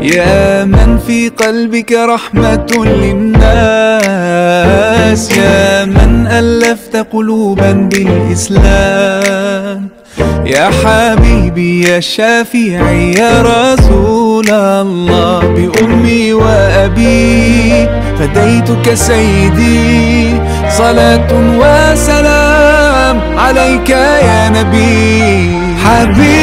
يا من في قلبك رحمة للناس يا من ألفت قلوبا بالإسلام. يا حبيبي يا شافعي يا رسول الله بأمي وأبي فديتك سيدي. صلاة وسلام عليك يا نبي. حبيبي